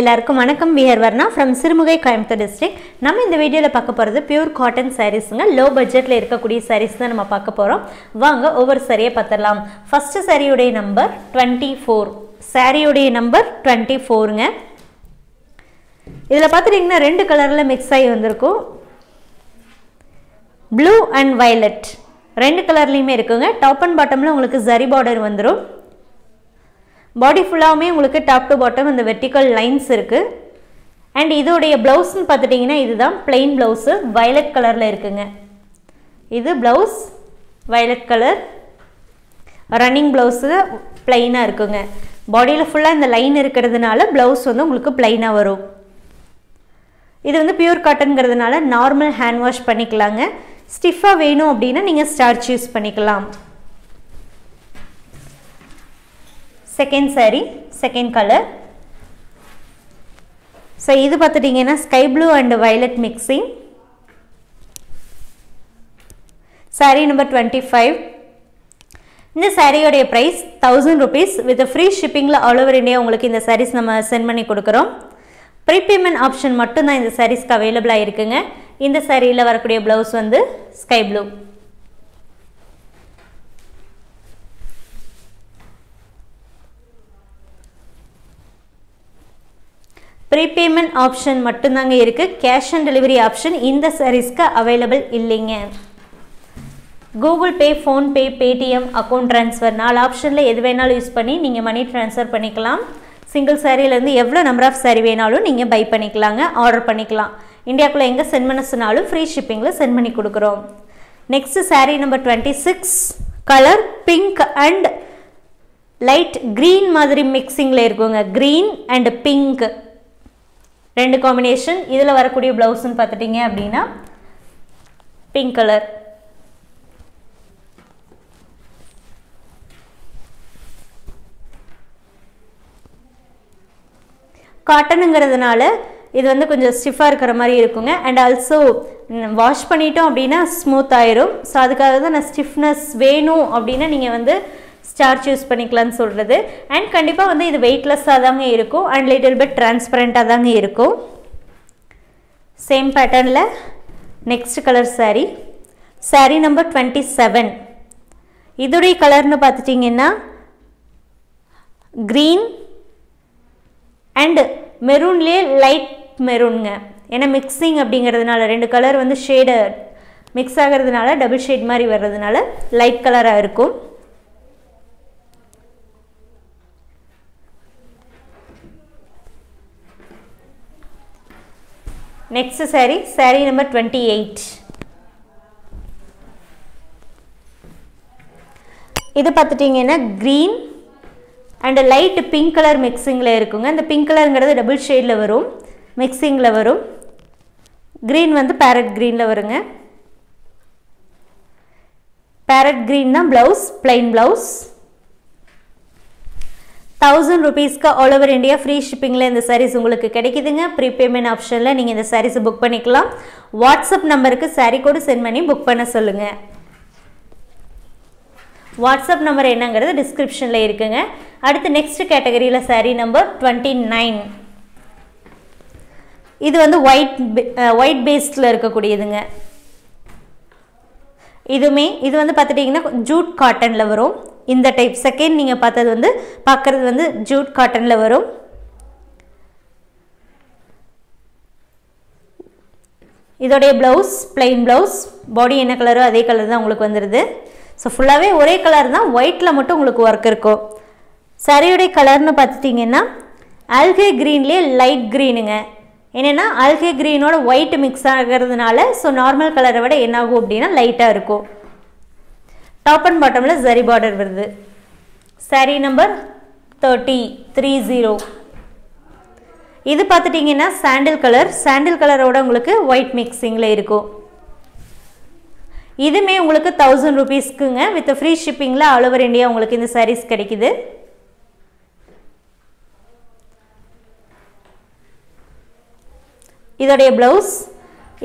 எல்லாருக்கும் வணக்கம். We're Varna from Sirumugai Coimbatore district நம்ம இந்த வீடியோவில் பார்க்க போகிறது பியூர் காட்டன் சாரீஸுங்க லோ பட்ஜெட்டில் இருக்கக்கூடிய சாரீஸ் தான் நம்ம பார்க்க போகிறோம் வாங்க ஒவ்வொரு சாரியை பார்த்துடலாம். ஃபஸ்ட்டு சாரியுடைய நம்பர் டுவெண்ட்டி ஃபோர் சாரியுடைய நம்பர் டுவெண்ட்டி ஃபோருங்க இதில் பார்த்துட்டிங்கன்னா ரெண்டு கலரில் மிக்ஸ் ஆகி வந்திருக்கும். ப்ளூ அண்ட் வயலட் ரெண்டு கலர்லேயுமே இருக்குங்க. டாப் அண்ட் பாட்டமில் உங்களுக்கு ஜரி பார்டர் வந்துடும் பாடி ஃபுல்லாகவுமே உங்களுக்கு டாப் டு பாட்டம் இந்த வெர்டிக்கல் லைன்ஸ் இருக்குது அண்ட் இதோடைய ப்ளவுஸ்னு பார்த்துட்டிங்கன்னா இதுதான் பிளெயின் ப்ளவுஸு வயலட் கலரில் இருக்குங்க. இது blouse violet colour running blouse ப்ளைனாக இருக்குங்க. பாடியில் ஃபுல்லாக இந்த லைன் இருக்கிறதுனால ப்ளவுஸ் வந்து உங்களுக்கு ப்ளைனாக வரும். இது வந்து பியூர் காட்டனுங்கிறதுனால நார்மல் ஹேண்ட் வாஷ் பண்ணிக்கலாங்க. ஸ்டிஃபாக வேணும் அப்படின்னா நீங்கள் ஸ்டார்ச் யூஸ் பண்ணிக்கலாம். Second saree second colour so இது பார்த்துட்டிங்கன்னா sky blue and violet mixing saree number twenty five இந்த சாரியோடைய price thousand rupees with free ஷிப்பிங்கில் all over India உங்களுக்கு இந்த சாரீஸ் நம்ம சென்ட் பண்ணி கொடுக்குறோம். ப்ரீபேமெண்ட் ஆப்ஷன் மட்டும்தான் இந்த சாரீஸ்க்கு அவைலபிளாக இருக்குங்க. இந்த சாரியில் வரக்கூடிய ப்ளவுஸ் வந்து ஸ்கை ப்ளூ ப்ரீபேமெண்ட் ஆப்ஷன் மட்டும்தாங்க இருக்குது கேஷ் ஆன் டெலிவரி ஆப்ஷன் இந்த சாரீஸ்க்கு அவைலபிள் இல்லைங்க. Google Pay PhonePe Paytm account transfer நாலு ஆப்ஷனில் எது வேணாலும் யூஸ் பண்ணி நீங்கள் மணி ட்ரான்ஸ்ஃபர் பண்ணிக்கலாம். சிங்கிள் சாரியிலேருந்து எவ்வளோ நம்பர் ஆஃப் சாரி வேணாலும் நீங்கள் பை பண்ணிக்கலாங்க ஆர்டர் பண்ணிக்கலாம். இந்தியாவுக்குள்ளே எங்கே சென்ட் பண்ண சொன்னாலும் ஃப்ரீ ஷிப்பிங்கில் சென்ட் பண்ணி கொடுக்குறோம். Next saree number twenty six colour pink and light green மாதிரி மிக்சிங்கில் இருக்குங்க. க்ரீன் அண்ட் பிங்க் ரெண்டு காம்பினேஷன் இதில் வரக்கூடிய ப்ளவுஸ்ன்னு பார்த்துட்டிங்க அப்படின்னா பிங்க் கலர் காட்டனுங்கிறதுனால இது வந்து கொஞ்சம் ஸ்டிஃபாக இருக்கிற மாதிரி இருக்குங்க. அண்ட் ஆல்சோ வாஷ் பண்ணிட்டோம் அப்படின்னா ஸ்மூத் ஆயிரும். ஸோ அதுக்காக தான் நான் ஸ்டிஃப்னஸ் வேணும் அப்படின்னா நீங்கள் வந்து ஸ்டார்ச் யூஸ் பண்ணிக்கலாம்னு சொல்கிறது அண்ட் கண்டிப்பாக வந்து இது வெயிட்லெஸ்ஸாக தாங்க இருக்கும். அண்ட் லிட்டில் பிட் டிரான்ஸ்பரண்ட்டாக தாங்க இருக்கும். சேம் பேட்டர்னில் next colour saree saree number twenty seven இதோடைய கலர்னு பார்த்துட்டிங்கன்னா க்ரீன் அண்டு மெரூன்லேயே லைட் மெரூனுங்க ஏன்னா மிக்சிங் அப்படிங்கிறதுனால ரெண்டு கலர் வந்து ஷேடு மிக்ஸ் ஆகிறதுனால டபுள் ஷேட் மாதிரி வர்றதுனால லைட் கலராக இருக்கும். Next saree saree number twenty eight இது பார்த்துட்டிங்கன்னா green and light pink colour மிக்சிங்கில் இருக்குங்க. இந்த பிங்க் கலருங்கிறது டபுள் ஷேடில் வரும். மிக்சிங்கில் வரும். க்ரீன் வந்து பேரட் க்ரீனில் வருங்க. பேரட் க்ரீன் தான் ப்ளவுஸ் பிளைன் ப்ளவுஸ் தௌசண்ட் ருபீஸ்க்கு ஆல் ஓவர் இந்தியா ஃப்ரீ ஷிப்பிங்கில் இந்த சாரீஸ் உங்களுக்கு கிடைக்குதுங்க. ப்ரீபேமெண்ட் ஆப்ஷனில் நீங்கள் இந்த சாரீஸை புக் பண்ணிக்கலாம். வாட்ஸ்அப் நம்பருக்கு சாரீ கூட சென்ட் பண்ணி புக் பண்ண சொல்லுங்கள் வாட்ஸ்அப் நம்பர் என்னங்கிறது டிஸ்கிரிப்ஷனில் இருக்குங்க. அடுத்து நெக்ஸ்ட் கேட்டகரியில் சாரீ நம்பர் டுவெண்ட்டி நைன் இது வந்து ஒயிட் ஒயிட் பேஸ்டில் இருக்கக்கூடியதுங்க. இதுவுமே இது வந்து பார்த்துட்டிங்கன்னா ஜூட் காட்டனில் வரும். இந்த டைப் செகண்ட் நீங்கள் பார்த்தது வந்து பார்க்குறது வந்து ஜூட் காட்டனில் வரும். இதோடைய ப்ளவுஸ் பிளெயின் ப்ளவுஸ் பாடி என்ன கலரோ அதே கலர் தான் உங்களுக்கு வந்துடுது ஸோ ஃபுல்லாகவே ஒரே கலர் தான் ஒயிட்டில் மட்டும் உங்களுக்கு ஒர்க் இருக்கும் சரியுடைய கலர்னு பார்த்துட்டிங்கன்னா ஆல்கே க்ரீன்லேயே லைட் க்ரீனுங்க என்னென்னா ஆல்கே க்ரீனோட ஒயிட் மிக்ஸ் ஆகிறதுனால ஸோ நார்மல் கலரை விட என்னாகும் அப்படின்னா லைட்டாக இருக்கும். டாப் அண்ட் பாட்டமில் ஜரி பார்டர் வருது. Saree number thirty three zero இது பார்த்துட்டிங்கன்னா சாண்டில் கலர் சாண்டில் கலரோட உங்களுக்கு ஒயிட் மிக்சிங்கில் இருக்கும். இதுவுமே உங்களுக்கு தௌசண்ட் ருபீஸ்க்குங்க வித் ஃப்ரீ ஷிப்பிங்கில் ஆல் ஓவர் இந்தியா உங்களுக்கு இந்த சாரீஸ் கிடைக்குது. இதோடைய ப்ளவுஸ்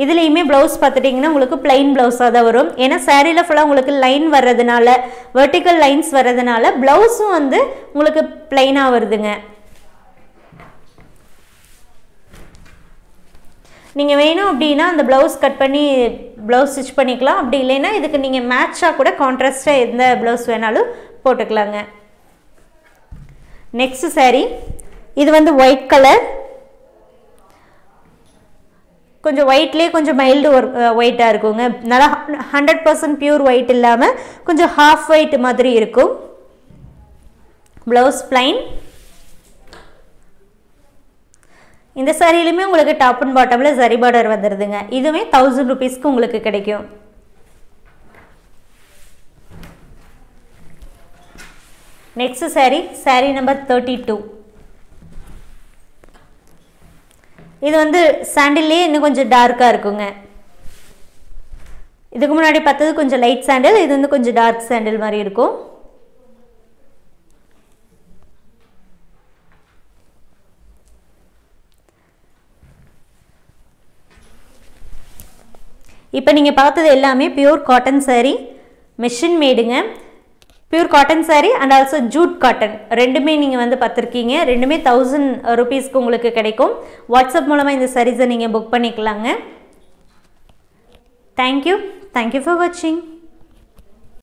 இதுலேயுமே ப்ளவுஸ் பார்த்துட்டிங்கன்னா உங்களுக்கு பிளைன் ப்ளவுஸாக தான் வரும். ஏன்னா சாரியில் ஃபுல்லாக உங்களுக்கு லைன் வர்றதுனால வெர்டிக்கல் லைன்ஸ் வர்றதுனால ப்ளவுஸும் வந்து உங்களுக்கு பிளைனாக வருதுங்க. நீங்கள் வேணும் அப்படின்னா அந்த ப்ளவுஸ் கட் பண்ணி ப்ளவுஸ் ஸ்டிச் பண்ணிக்கலாம். அப்படி இல்லைன்னா இதுக்கு நீங்கள் மேட்சாக கூட கான்ட்ராஸ்டாக எந்த ப்ளவுஸ் வேணாலும் போட்டுக்கலாங்க. நெக்ஸ்ட் சாரீ இது வந்து ஒயிட் கலர் கொஞ்சம் ஒயிட்லேயே கொஞ்சம் மைல்டு ஒரு ஒயிட்டாக இருக்குங்க. நல்லா ஹண்ட்ரட் பர்சன்ட் பியூர் ஒயிட் இல்லாமல் கொஞ்சம் ஹாஃப் ஒயிட் மாதிரி இருக்கும். ப்ளவுஸ் ப்ளைன் இந்த சாரியிலுமே உங்களுக்கு டாப் அண்ட் பாட்டமில் சரி பார்டர் வந்துடுதுங்க இதுவுமே தௌசண்ட் ருபீஸ்க்கு உங்களுக்கு கிடைக்கும். Next saree saree number thirty two இது வந்து சாண்டில்லே இன்னும் கொஞ்சம் டார்க்காக இருக்குங்க. இதுக்கு முன்னாடி பார்த்தது கொஞ்சம் லைட் சாண்டில் இது வந்து கொஞ்சம் டார்க் சாண்டில் மாதிரி இருக்கும். இப்போ நீங்கள் பார்த்தது எல்லாமே pure cotton sari machine மேடுங்க pure cotton saree and also jute cotton ரெண்டுமே நீங்கள் வந்து பார்த்துருக்கீங்க. ரெண்டுமே தௌசண்ட் ருபீஸ்க்கு உங்களுக்கு கிடைக்கும். வாட்ஸ்அப் மூலமாக இந்த சாரீஸை நீங்கள் புக் பண்ணிக்கலாங்க. தேங்க்யூ தேங்க்யூ ஃபார் வாட்சிங்